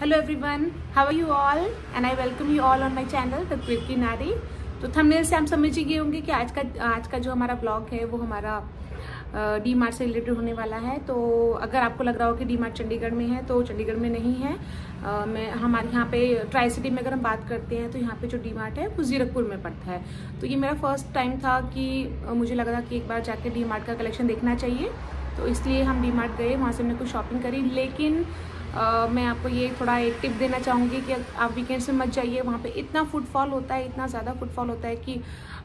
Hello everyone how are you all and I welcome you all on my channel the quick की नारी तो thumbnail से हम समझ ही गए होंगे कि आज का आज का जो हमारा ब्लॉग है वो हमारा डी मार्ट से रिलेटेड होने वाला है। तो अगर आपको लग रहा हो कि डी मार्ट चंडीगढ़ में है तो चंडीगढ़ में नहीं है। आ, मैं हमारे यहाँ पे ट्राई सिटी में अगर हम बात करते हैं तो यहाँ पे जो डी मार्ट है वो जीरकपुर में पड़ता है। तो ये मेरा फ़र्स्ट टाइम था कि मुझे लगा था कि एक बार जाके डी मार्ट का कलेक्शन देखना चाहिए। तो इसलिए हम डी मार्ट गए वहाँ से हमने कुछ शॉपिंग करी। लेकिन मैं आपको ये थोड़ा एक टिप देना चाहूँगी कि आप वीकेंड से मत जाइए। वहाँ पे इतना फुटफॉल होता है, इतना ज़्यादा फुटफॉल होता है कि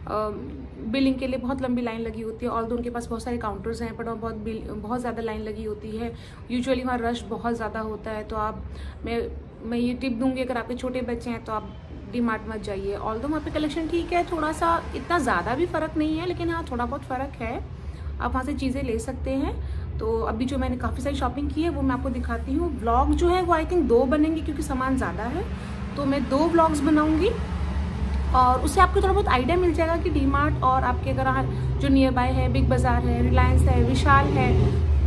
बिलिंग के लिए बहुत लंबी लाइन लगी होती है और उनके पास बहुत सारे काउंटर्स हैं पर बहुत बिल बहुत ज़्यादा लाइन लगी होती है। यूजुअली वहाँ रश बहुत ज़्यादा होता है तो आप, मैं मैं ये टिप दूँगी, अगर आपके छोटे बच्चे हैं तो आप डी मार्ट मत जाइए। ऑल दो वहाँ पे कलेक्शन ठीक है थोड़ा सा इतना ज़्यादा भी फ़र्क नहीं है, लेकिन हाँ थोड़ा बहुत फ़र्क है। आप वहाँ से चीज़ें ले सकते हैं। तो अभी जो मैंने काफ़ी सारी शॉपिंग की है, वो मैं आपको दिखाती हूँ। ब्लॉग जो है, वो आई थिंक दो बनेंगे क्योंकि सामान ज़्यादा है। तो मैं दो ब्लॉग्स बनाऊँगी और उससे आपको थोड़ा बहुत आइडिया मिल जाएगा कि डी और आपके अगर जो नियर बाय है बिग बाज़ार है रिलायंस है विशाल है,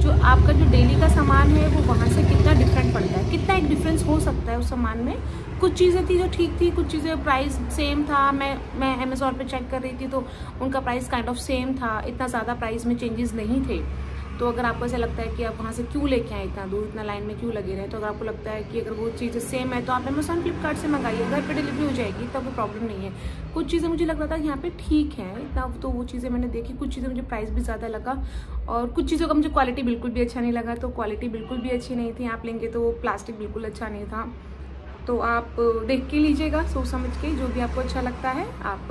जो आपका जो डेली का सामान है, वो वहाँ से कितना डिफरेंट पड़ता है। कितना एक डिफरेंस हो सकता है उस सामान में? कुछ चीज़ें थी जो ठीक थी, कुछ चीज़ें प्राइस सेम था। मैं मैं अमेजोन पे चेक कर रही थी तो उनका प्राइस काइंड ऑफ़ सेम था। इतना ज़्यादा प्राइस में चेंजेस नहीं थे। तो अगर आपको ऐसा लगता है कि आप वहाँ से क्यों लेके आए इतना दूर, इतना लाइन में क्यों लगे रहे तो अगर आपको लगता है कि अगर वो चीज़ें सेम है तो आप अमेजोन फ्लिपकार्ट से मंगाइए घर पर डिलीवरी हो जाएगी, तब वो प्रॉब्लम नहीं है। कुछ चीज़ें मुझे लग रहा था यहाँ पे ठीक है, इतना तो वो चीज़ें मैंने देखी, कुछ चीज़ें मुझे प्राइस भी ज़्यादा लगा और कुछ चीज़ों का मुझे क्वालिटी बिल्कुल भी अच्छा नहीं लगा तो क्वालिटी बिल्कुल भी अच्छी नहीं थी। आप लेंगे तो वो प्लास्टिक बिल्कुल अच्छा नहीं था। तो आप देख के लीजिएगा सोच समझ के, जो भी आपको अच्छा लगता है, आप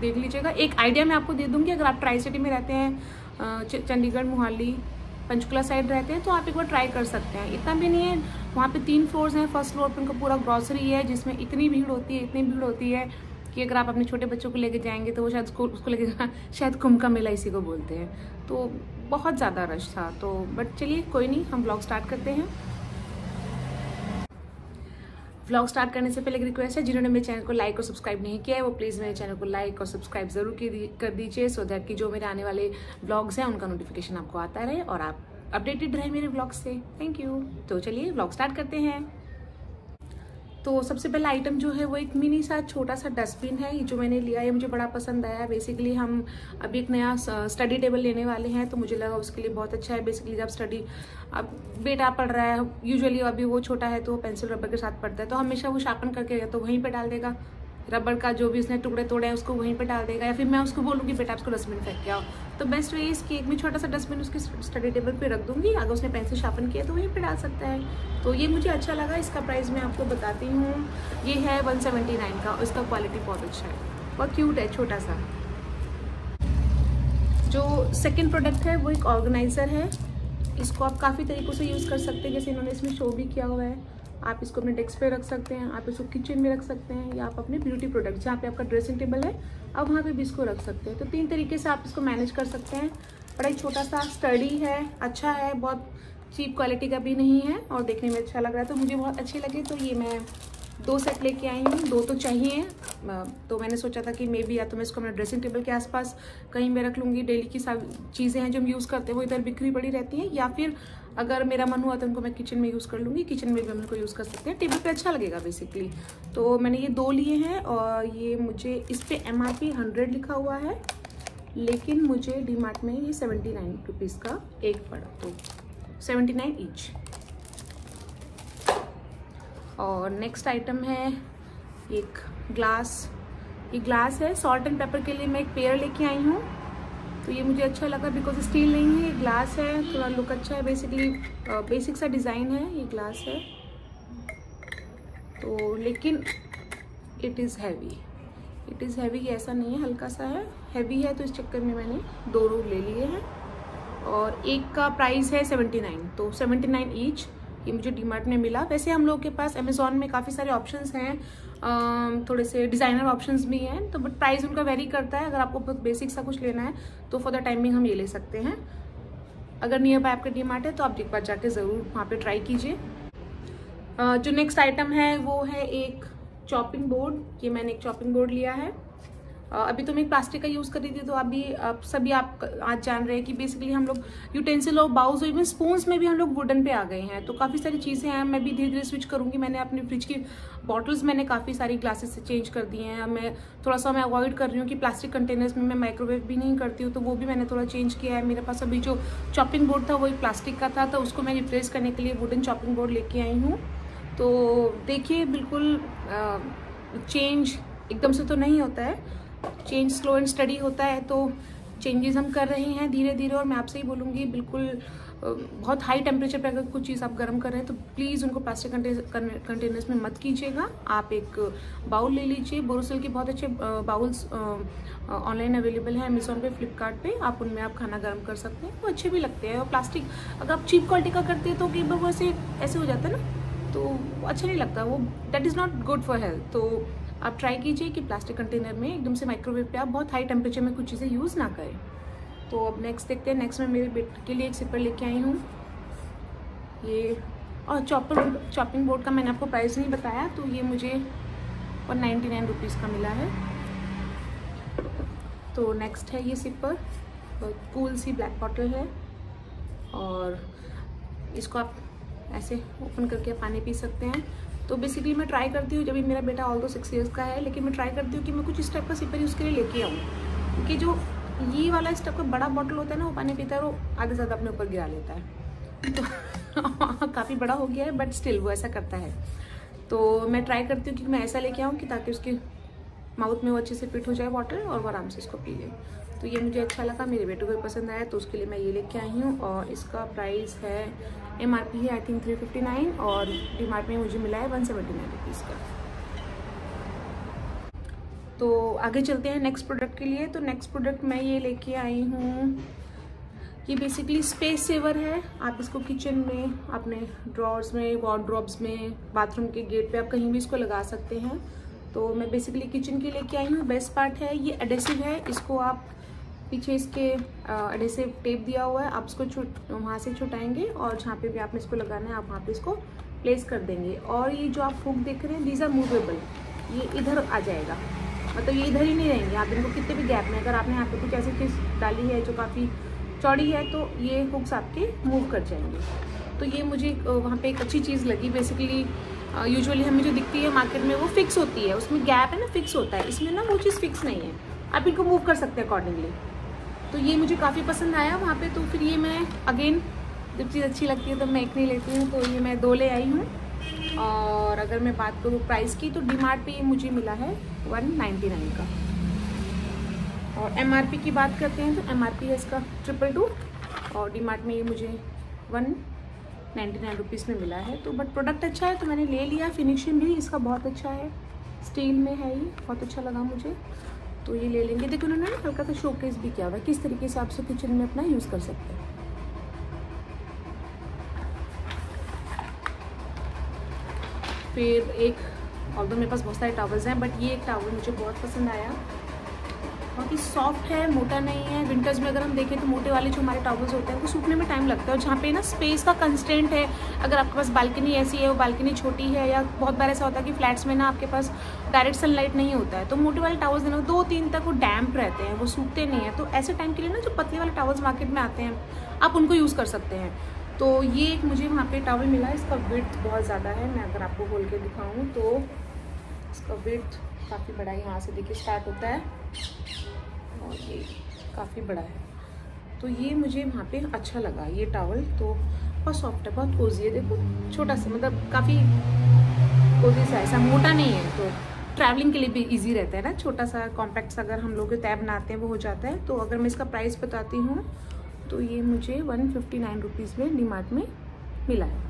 देख लीजिएगा। एक आइडिया मैं आपको दे दूँगी, अगर आप ट्राई सिटी में रहते हैं चंडीगढ़, मोहाली, पंचकुला साइड रहते हैं तो आप एक बार ट्राई कर सकते हैं। इतना भी नहीं है, वहाँ पे तीन फ्लोर्स हैं फ़र्स्ट फ्लोर पे उनका पूरा ग्रॉसरी है, जिसमें इतनी भीड़ होती है, इतनी भीड़ होती है, कि अगर आप अपने छोटे बच्चों को लेके जाएँगे तो वो शायद उसको उसको लेके शायद कुंभ का मेला इसी को बोलते हैं। तो बहुत ज़्यादा रश था तो बट चलिए, कोई नहीं, हम ब्लॉग स्टार्ट करते हैं। ब्लॉग स्टार्ट करने से पहले एक रिक्वेस्ट है, जिन्होंने मेरे चैनल को लाइक और सब्सक्राइब नहीं किया है, वो प्लीज़ मेरे चैनल को लाइक और सब्सक्राइब ज़रूर कर दीजिए सो दैट कि जो मेरे आने वाले ब्लॉग्स हैं, उनका नोटिफिकेशन आपको आता रहे और आप अपडेटेड रहे मेरे ब्लॉग से। थैंक यू तो चलिए ब्लॉग स्टार्ट करते हैं। तो सबसे पहला आइटम जो है वो एक मिनी सा छोटा सा डस्टबिन है जो मैंने लिया है, मुझे बड़ा पसंद आया। बेसिकली हम अभी एक नया स्टडी टेबल लेने वाले हैं तो मुझे लगा उसके लिए बहुत अच्छा है। बेसिकली जब स्टडी अब बेटा पढ़ रहा है यूजुअली अभी वो छोटा है तो पेंसिल रबर के साथ पढ़ता है। तो हमेशा वो शार्पन करके तो वहीं पर डाल देगा। रबड़ का जो भी उसने टुकड़े तोड़े हैं, उसको वहीं पर डाल देगा, या फिर मैं उसको बोलूँगी, बेटा उसको डस्टबिन फेंक के आओ। तो बेस्ट वे इसकी एक भी छोटा सा डस्टबिन उसके स्टडी टेबल पे रख दूँगी। अगर उसने पेंसिल शार्पन किया तो वहीं पे डाल सकता है। तो ये मुझे अच्छा लगा, इसका प्राइस मैं आपको बताती हूँ। ये है वन का और इसका क्वालिटी बहुत अच्छा है। बहुत क्यूट है छोटा सा जो सेकेंड प्रोडक्ट है, वो एक ऑर्गेनाइज़र है। इसको आप काफ़ी तरीक़ों से यूज़ कर सकते हैं, जैसे इन्होंने इसमें शो भी किया हुआ है। आप इसको अपने डेस्क पे रख सकते हैं, आप इसको किचन में रख सकते हैं, या आप अपने ब्यूटी प्रोडक्ट जहाँ पे आपका ड्रेसिंग टेबल है, आप वहाँ पे भी इसको रख सकते हैं। तो तीन तरीके से आप इसको मैनेज कर सकते हैं। बड़ा ही छोटा सा स्टडी है अच्छा है, बहुत चीप क्वालिटी का भी नहीं है, और देखने में अच्छा लग रहा है। तो मुझे बहुत अच्छे लगे तो ये मैं दो सेट लेके आई हूँ। दो तो चाहिए तो मैंने सोचा था कि मे बी या तो मैं इसको अपने ड्रेसिंग टेबल के आसपास कहीं मैं रख लूँगी। डेली की सब चीज़ें हैं जो हम यूज़ करते हैं, वो इधर बिखरी पड़ी रहती हैं, या फिर अगर मेरा मन हुआ तो उनको मैं किचन में यूज़ कर लूँगी। किचन में भी हम उनको यूज़ कर सकते हैं। टेबल पे अच्छा लगेगा बेसिकली तो मैंने ये दो लिए हैं और ये मुझे इस पर एम आर पी हंड्रेड लिखा हुआ है, लेकिन मुझे डी मार्ट में ये सेवेंटी नाइन रुपीज़ का एक पड़ा तो सेवेंटी नाइन ईच और नेक्स्ट आइटम है एक ग्लास ये ग्लास है सॉल्ट एंड पेपर के लिए मैं एक पेयर लेके आई हूँ। तो ये मुझे अच्छा लगा बिकॉज़ स्टील नहीं है, ये ग्लास है, थोड़ा लुक अच्छा है बेसिकली बेसिक सा डिज़ाइन है, ये ग्लास है। तो लेकिन it is heavy it is heavy ऐसा नहीं है, हल्का सा है। हैवी है तो इस चक्कर में मैंने दो रूल ले लिए हैं। और एक का प्राइस है सेवेंटी नाइन तो सेवेंटी नाइन ईच ये मुझे डीमार्ट में मिला। वैसे हम लोग के पास अमेजोन में काफ़ी सारे ऑप्शंस हैं। थोड़े से डिज़ाइनर ऑप्शन भी हैं तो बट प्राइस उनका वेरी करता है। अगर आपको बहुत बेसिक सा कुछ लेना है तो फॉर द टाइमिंग हम ये ले सकते हैं। अगर नियर बाय आपका डीमार्ट है तो आप एक बार जाके ज़रूर वहाँ पे ट्राई कीजिए। जो नेक्स्ट आइटम है, वो है एक चॉपिंग बोर्ड ये मैंने एक चॉपिंग बोर्ड लिया है। अभी तो मैं प्लास्टिक का यूज़ कर रही थी तो अभी आप सभी आप आज जान रहे हैं कि बेसिकली हम लोग यूटेंसिल और बाउल्स और इवन स्पून्स में भी हम लोग वुडन पे आ गए हैं। तो काफ़ी सारी चीज़ें हैं, मैं भी धीरे धीरे स्विच करूँगी। मैंने अपनी फ्रिज की बॉटल्स मैंने काफ़ी सारी ग्लासेस से चेंज कर दिए हैं। मैं थोड़ा सा मैं अवॉइड कर रही हूँ कि प्लास्टिक कंटेनर्स में मैं माइक्रोवेव भी नहीं करती हूँ तो वो भी मैंने थोड़ा चेंज किया है। मेरे पास अभी जो चॉपिंग बोर्ड था, वो एक प्लास्टिक का था तो उसको मैं रिप्लेस करने के लिए वुडन चॉपिंग बोर्ड लेके आई हूँ। तो देखिए, बिल्कुल चेंज एकदम से तो नहीं होता है चेंज स्लो एंड स्टडी होता है तो चेंजेस हम कर रहे हैं धीरे धीरे और मैं आपसे ही बोलूँगी, बिल्कुल बहुत हाई टेम्परेचर पर अगर कुछ चीज़ आप गर्म कर रहे हैं तो प्लीज़ उनको प्लास्टिक कंटेनर्स में मत कीजिएगा। आप एक बाउल ले लीजिए। बोरोसिल के बहुत अच्छे बाउल्स ऑनलाइन अवेलेबल हैं अमेजोन पे फ्लिपकार्ट पे। आप उनमें आप खाना गर्म कर सकते हैं। वो अच्छे भी लगते हैं और प्लास्टिक अगर आप चीप क्वालिटी का करते हैं तो कई बार वो ऐसे ऐसे हो जाता है ना तो अच्छा नहीं लगता। वो that is not good for health तो आप ट्राई कीजिए कि प्लास्टिक कंटेनर में एकदम से माइक्रोवेव पे आप बहुत हाई टेम्परेचर में कुछ चीज़ें यूज़ ना करें। तो अब नेक्स्ट देखते हैं नेक्स्ट मैं मेरे बेटे के लिए एक सिपर लेके आई हूँ। ये, और चॉपर चॉपिंग बोर्ड का मैंने आपको प्राइस नहीं बताया तो ये मुझे वन नाइन्टी नाइन रुपीज़ का मिला है। तो नेक्स्ट है ये सिपर कूल सी ब्लैक बॉटल है। और इसको आप ऐसे ओपन करके पानी पी सकते हैं। तो बेसिकली मैं ट्राई करती हूँ, जब भी मेरा बेटा ऑल दो सिक्स ईयर्स का है, लेकिन मैं ट्राई करती हूँ कि मैं कुछ इस टाइप का सिपर उसके लिए लेके आऊँ। क्योंकि जो ये वाला इस टाइप का बड़ा बॉटल होता है ना, वो पानी पीता है, वो आधे ज़्यादा अपने ऊपर गिरा लेता है। तो काफ़ी बड़ा हो गया है बट स्टिल वो ऐसा करता है। तो मैं ट्राई करती हूँ कि मैं ऐसा लेके आऊँ कि ताकि उसके माउथ में वो अच्छे से फिट हो जाए वाटर और वो आराम से इसको पी ले। तो ये मुझे अच्छा लगा, मेरे बेटे को भी पसंद आया तो उसके लिए मैं ये लेके आई हूँ और इसका प्राइस है एम आर पी है I think three fifty nine और डी मार्ट में मुझे मिला है वन सेवेंटी नाइन रुपीज़ का। तो आगे चलते हैं नेक्स्ट प्रोडक्ट के लिए तो नेक्स्ट प्रोडक्ट मैं ये लेके आई हूँ। ये बेसिकली स्पेस सेवर है, आप इसको किचन में, अपने ड्रॉर्स में वार्ड्रॉप्स में बाथरूम के गेट पे आप कहीं भी इसको लगा सकते हैं। तो मैं बेसिकली किचन के लेके आई हूँ। बेस्ट पार्ट है, ये एडेसिव है। इसको आप पीछे इसके एडेसिव टेप दिया हुआ है। आप इसको छुट, वहाँ से छुटाएँगे और जहाँ पे भी आपने इसको लगाना है, आप वहाँ पे इसको प्लेस कर देंगे। और ये जो आप हुक देख रहे हैं दीज आर मूवेबल ये इधर आ जाएगा। मतलब ये इधर ही नहीं रहेंगे। आप इनको कितने भी गैप में, अगर आपने यहाँ पे कुछ ऐसी चीज़ डाली है जो काफ़ी चौड़ी है तो ये हुक्स आपके मूव कर जाएँगे। तो ये मुझे वहाँ पे एक अच्छी चीज़ लगी। बेसिकली यूजुअली हमें जो दिखती है मार्केट में वो फिक्स होती है, उसमें गैप है ना फिक्स होता है। इसमें ना वो चीज़ फिक्स नहीं है। आप इनको मूव कर सकते हैं अकॉर्डिंगली तो ये मुझे काफ़ी पसंद आया वहाँ पे तो फिर ये मैं अगेन जब चीज़ अच्छी लगती है तो मैं एक नहीं लेती हूँ तो ये मैं दो ले आई हूँ। और अगर मैं बात करूँ प्राइस की तो डी मार्ट पर मुझे मिला है वन नाइन्टी नाइन का। और एम आर पी की बात करते हैं तो एम आर पी है इसका ट्रिपल टू और डी मार्ट में ये मुझे वन नाइन्टी नाइन रुपीज़ में मिला है। तो बट प्रोडक्ट अच्छा है तो मैंने ले लिया। फिनिशिंग भी, इसका बहुत अच्छा है। स्टील में है ये, बहुत अच्छा लगा मुझे। तो ये ले लेंगे। देखो, उन्होंने हल्का सा शोकेस भी किया हुआ है। किस तरीके से आप सब किचन में अपना यूज़ कर सकते हैं। फिर एक और मेरे पास बहुत सारे टावल्स हैं बट ये एक टावल मुझे बहुत पसंद आया। बहुत ही सॉफ्ट है, मोटा नहीं है। विंटर्स में अगर हम देखें तो मोटे वाले जो हमारे टॉवल्स होते हैं, वो सूखने में टाइम लगता है। और जहाँ पे ना स्पेस का कंस्टेंट है, अगर आपके पास बालकनी ऐसी है, वो बालकनी छोटी है या बहुत बार ऐसा होता है कि फ्लैट्स में ना आपके पास डायरेक्ट सनलाइट नहीं होता है तो मोटे वाले टावल्स देना दो तीन तक वो डैम्प रहते हैं, वो सूखते नहीं है। तो ऐसे टाइम के लिए ना जो पतले वाले टावल्स मार्केट में आते हैं, आप उनको यूज़ कर सकते हैं। तो ये एक मुझे वहाँ पे टावल मिला, इसका विथ बहुत ज़्यादा है, मैं अगर आपको खोल के दिखाऊँ तो इसका विथ काफ़ी बड़ा यहाँ से देखिए स्टार्ट होता है। और ये काफ़ी बड़ा है। तो ये मुझे वहाँ पे अच्छा लगा, ये टावल तो बहुत सॉफ्ट है, बहुत कोजी है। देखो, छोटा सा मतलब काफ़ी कोजी सा ऐसा मोटा नहीं है तो ट्रैवलिंग के लिए भी इजी रहता है ना। छोटा सा कॉम्पैक्ट सा अगर हम लोग तय बनाते हैं, वो हो जाता है। तो अगर मैं इसका प्राइस बताती हूँ तो ये मुझे वन फिफ्टी नाइन रुपीज़ में डी में मिला है।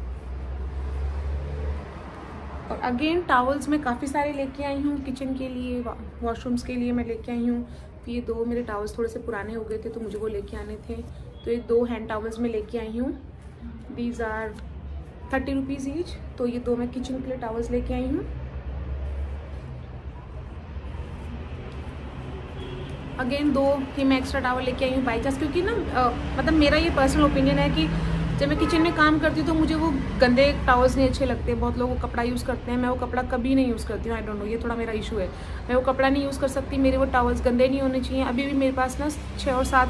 और अगेन टावल्स मैं काफ़ी सारे लेके आई हूँ किचन के लिए वॉशरूम्स के लिए मैं लेके आई हूँ। ये दो मेरे टावल्स थोड़े से पुराने हो गए थे तो मुझे वो लेके आने थे। तो ये दो हैंड टावल्स में लेके आई हूँ। These are thirty rupees each तो ये दो मैं किचन के लिए टावल्स लेके आई हूँ। अगेन दो ही मैं एक्स्ट्रा टावल लेके आई हूँ बाई चांस क्योंकि ना मतलब मेरा ये पर्सनल ओपिनियन है कि जब मैं किचन में काम करती हूँ तो मुझे वो गंदे टावर्स नहीं अच्छे लगते, बहुत लोग वो कपड़ा यूज़ करते हैं, मैं वो कपड़ा कभी नहीं यूज़ करती हूँ आई डोंट नो ये थोड़ा मेरा इशू है। मैं वो कपड़ा नहीं यूज़ कर सकती, मेरे वो टावर्स गंदे नहीं होने चाहिए। अभी भी मेरे पास ना छः और सात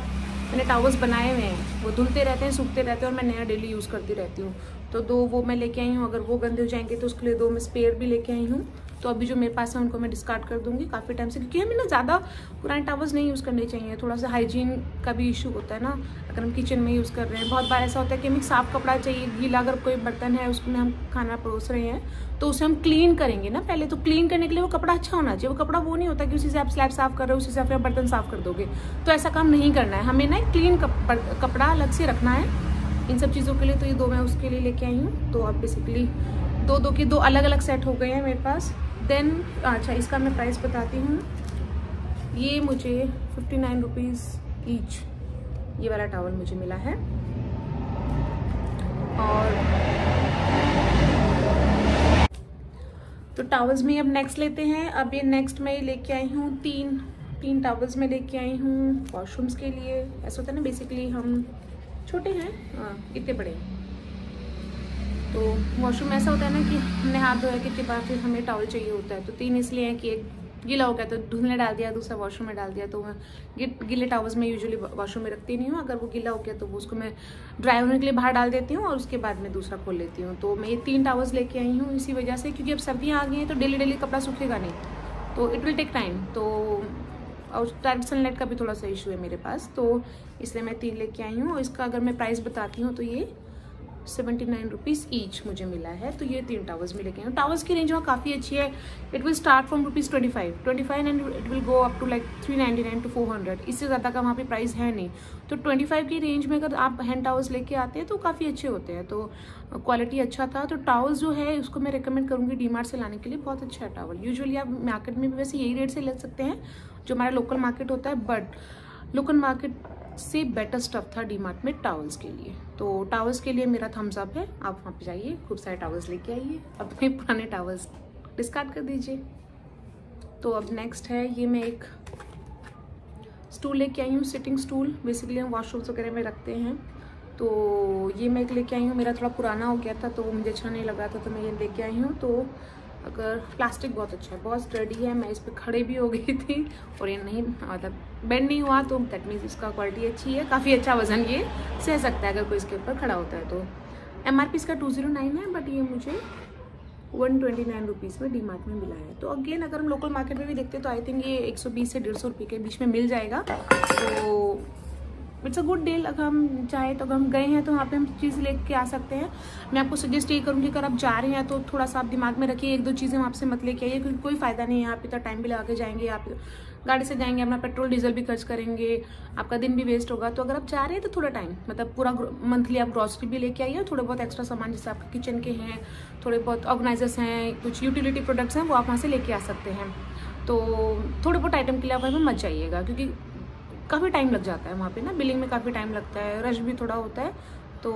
मैंने टावर्स बनाए हुए हैं, वो धुलते रहते हैं, सूखते रहते हैं और मैं नया डेली यूज़ करती रहती हूँ। तो दो वो मैं लेके आई हूँ, अगर वो गंदे हो जाएँगे तो उसके लिए दो मैं स्पेयर भी लेके आई हूँ। तो अभी जो मेरे पास है उनको मैं डिस्कार्ड कर दूँगी काफ़ी टाइम से, क्योंकि हमें ना ज़्यादा पुराने टावर्स नहीं यूज़ करने चाहिए थोड़ा सा हाइजीन का भी इशू होता है ना, अगर हम किचन में यूज़ कर रहे हैं। बहुत बार ऐसा होता है कि हमें साफ़ कपड़ा चाहिए, गीला अगर कोई बर्तन है, उसमें हम खाना परोस रहे हैं तो उसे हम क्लीन करेंगे ना पहले। तो क्लीन करने के लिए वो कपड़ा अच्छा होना चाहिए, वो कपड़ा वो नहीं होता कि उसी से आप स्लैब साफ़ कर रहे हो, उसी से आप बर्तन साफ़ कर दोगे। तो ऐसा काम नहीं करना है। हमें ना क्लीन कपड़ा अलग से रखना है। इन सब चीज़ों के लिए तो ये दो मैं उसके लिए लेके आई हूँ। तो अब बेसिकली दो दो के दो अलग अलग सेट हो गए हैं मेरे पास। देन अच्छा इसका मैं प्राइस बताती हूँ। ये मुझे फिफ्टी नाइन रुपीज़ ईच ये वाला टावल मुझे मिला है। और तो टावल्स में अब नेक्स्ट लेते हैं। अब ये नेक्स्ट मैं लेके आई हूँ तीन तीन टावल्स में लेके आई हूँ वॉशरूम्स के लिए। ऐसा होता है ना बेसिकली हम छोटे हैं हाँ इतने बड़े। तो वॉशरूम ऐसा होता है ना कि हमने हाथ धोया के बाद फिर हमें टावल चाहिए होता है। तो तीन इसलिए हैं कि एक गीला हो गया तो धुलने डाल दिया, दूसरा वॉशरूम में डाल दिया। तो गीले टावर्स में यूजुअली वॉशरूम में रखती नहीं हूँ। अगर वो गीला हो गया तो वो उसको मैं ड्राई होने के लिए बाहर डाल देती हूँ और उसके बाद मैं दूसरा खोल लेती हूँ। तो मैं ये तीन टावर्स लेके आई हूँ इसी वजह से, क्योंकि अब सर्दियाँ आ गई हैं तो डेली डेली कपड़ा सूखेगा नहीं। तो इट विल टेक टाइम तो और डायरेक्ट सनलाइट का भी थोड़ा सा इशू है मेरे पास। तो इसलिए मैं तीन लेके आई हूँ। और इसका अगर मैं प्राइस बताती हूँ तो ये सेवेंटी नाइन रुपीज़ ईच मुझे मिला है तो ये तीन टावर्स में लेके टावर्स की रेंज वहाँ काफ़ी अच्छी है। It will start from rupees twenty five twenty five and it will go up to like three ninety nine to four hundred इससे ज़्यादा का वहाँ पे प्राइस है नहीं। तो ट्वेंटी फाइव की रेंज में अगर आप हैंड टावर्स लेके आते हैं तो काफ़ी अच्छे होते हैं। तो क्वालिटी अच्छा था। तो टावर्स जो है, उसको मैं रिकमेंड करूँगी डी से लाने के लिए। बहुत अच्छा है टावर यूजुअली आप मार्केट में भी वैसे यही रेट से ले सकते हैं, जो हमारा लोकल मार्केट होता है बट लोकल मार्केट से बेटर स्टफ़ था डीमार्ट में टावल्स के लिए। तो टावल्स के लिए मेरा थम्स अप है। आप वहाँ पे जाइए, खूब सारे टावल्स लेके आइए। अपने पुराने टावल्स डिस्कार्ड कर दीजिए। तो अब नेक्स्ट है, ये मैं एक स्टूल लेके आई हूँ सिटिंग स्टूल बेसिकली हम वॉशरूम्स वगैरह में रखते हैं। तो ये मैं एक लेके आई हूँ। मेरा थोड़ा पुराना हो गया था तो मुझे अच्छा नहीं लगा था तो मैं ये लेके आई हूँ। तो अगर प्लास्टिक बहुत अच्छा है, बहुत स्टडी है, मैं इस पर खड़े भी हो गई थी और ये नहीं मतलब बेंड नहीं हुआ तो दैट मीन्स इसका क्वालिटी अच्छी है, काफ़ी अच्छा वज़न ये सह सकता है अगर कोई इसके ऊपर खड़ा होता है तो। एमआरपी इसका टू ज़ीरो नाइन है बट ये मुझे वन ट्वेंटी नाइन रुपीज़ में डी मार्ट में मिला है। तो अगेन अगर हम लोकल मार्केट में भी देखते हैं तो आई थिंक ये एक सौ बीस से डेढ़ सौ रुपये के बीच में मिल जाएगा। तो इट्स अ गुड डील अगर हम चाहें तो अगर हम गए हैं तो वहाँ पे हम चीज़ लेके आ सकते हैं। मैं आपको सजेस्ट ये करूँगी, अगर आप जा रहे हैं तो थोड़ा सा आप दिमाग में रखिए, एक दो चीज़ें वहाँ से मत लेके आइए, क्योंकि कोई फ़ायदा नहीं है यहाँ पे तो टाइम भी लगा के जाएँगे, आप गाड़ी से जाएँगे, अपना पेट्रोल, डीजल भी खर्च करेंगे, आपका दिन भी वेस्ट होगा। तो अगर आप जा रहे हैं तो थोड़ा टाइम मतलब पूरा मंथली आप ग्रॉसरी भी लेके आइए, थोड़े बहुत एक्स्ट्रा सामान जैसे आपके किचन के हैं, थोड़े बहुत ऑर्गेनाइजर्स हैं, कुछ यूटिलिटी प्रोडक्ट्स हैं, वो आप वहाँ से लेके आ सकते हैं। तो थोड़े बहुत आइटम के लिए आप मत जाइएगा, क्योंकि काफ़ी टाइम लग जाता है वहाँ पे ना बिलिंग में काफ़ी टाइम लगता है रश भी थोड़ा होता है तो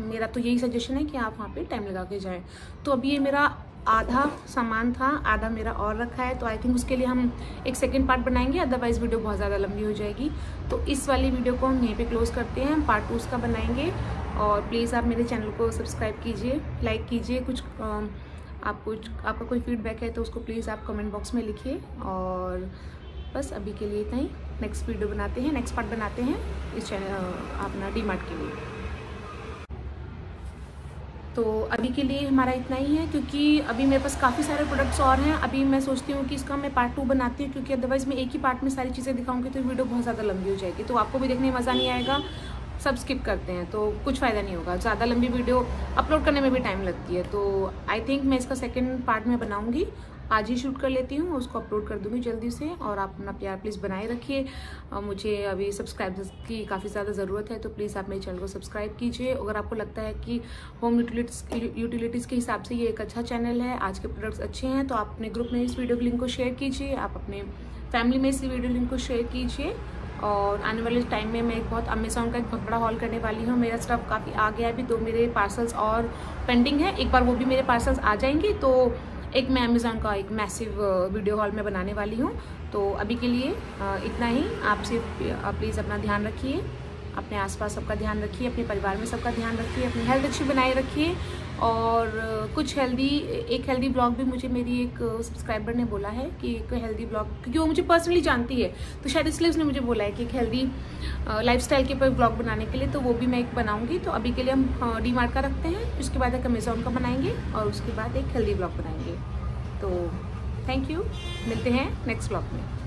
मेरा तो यही सजेशन है कि आप वहाँ पे टाइम लगा के जाएँ। तो अभी ये मेरा आधा सामान था, आधा मेरा और रखा है तो आई थिंक उसके लिए हम एक सेकेंड पार्ट बनाएँगे अदरवाइज़ वीडियो बहुत ज़्यादा लंबी हो जाएगी। तो इस वाली वीडियो को हम यहीं पे क्लोज करते हैं पार्ट टू उसका बनाएँगे, और प्लीज़ आप मेरे चैनल को सब्सक्राइब कीजिए लाइक कीजिए, कुछ आप कुछ, आपका कोई फीडबैक है तो उसको प्लीज़ आप कमेंट बॉक्स में लिखिए, और बस अभी के लिए इतना ही। नेक्स्ट वीडियो बनाते हैं नेक्स्ट पार्ट बनाते हैं इस चैनल अपना डी के लिए। तो अभी के लिए हमारा इतना ही है, क्योंकि अभी मेरे पास काफ़ी सारे प्रोडक्ट्स और हैं। अभी मैं सोचती हूँ कि इसका मैं पार्ट टू बनाती हूँ, क्योंकि अदरवाइज़ मैं एक ही पार्ट में सारी चीज़ें दिखाऊँगी तो वीडियो बहुत ज़्यादा लंबी हो जाएगी। तो आपको भी देखने में मज़ा नहीं आएगा, सब स्किप करते हैं तो कुछ फ़ायदा नहीं होगा। ज़्यादा लंबी वीडियो अपलोड करने में भी टाइम लगती है। तो आई थिंक मैं इसका सेकेंड पार्ट में बनाऊँगी। आज ही शूट कर लेती हूँ, उसको अपलोड कर दूँगी जल्दी से और आप अपना प्यार प्लीज़ बनाए रखिए। मुझे अभी सब्सक्राइबर्स की काफ़ी ज़्यादा ज़रूरत है तो प्लीज़ आप मेरे चैनल को सब्सक्राइब कीजिए। अगर आपको लगता है कि होम यूटिलिटीज़ यूटिलिटीज़ के हिसाब से ये एक अच्छा चैनल है, आज के प्रोडक्ट्स अच्छे हैं तो आप अपने ग्रुप में इस वीडियो लिंक को शेयर कीजिए, आप अपने फैमिली में इस वीडियो लिंक को शेयर कीजिए। और आने वाले टाइम में मैं एक बहुत अमेजोन का एक बहुत बड़ा हॉल करने वाली हूँ। मेरा स्टफ़ काफ़ी आ गया है अभी, दो मेरे पार्सल्स और पेंडिंग है, एक बार वो भी मेरे पार्सल्स आ जाएँगे तो एक मैं अमेज़ोन का एक मैसिव वीडियो हॉल में बनाने वाली हूँ। तो अभी के लिए इतना ही। आपसे प्लीज़ अपना ध्यान रखिए। अपने आसपास सबका ध्यान रखिए, अपने परिवार में सबका ध्यान रखिए, अपनी हेल्थ अच्छी बनाए रखिए। और कुछ हेल्दी एक हेल्दी ब्लॉग भी मुझे मेरी एक सब्सक्राइबर ने बोला है कि एक हेल्दी ब्लॉग क्योंकि वो मुझे पर्सनली जानती है तो शायद इसलिए उसने मुझे बोला है कि एक हेल्दी लाइफस्टाइल के ऊपर ब्लॉग बनाने के लिए तो वो भी मैं एक बनाऊँगी तो अभी के लिए हम डी का रखते हैं, उसके बाद एक अमेजोन का बनाएँगे और उसके बाद एक हेल्दी ब्लॉग बनाएँगे। तो थैंक यू मिलते हैं नेक्स्ट ब्लॉग में।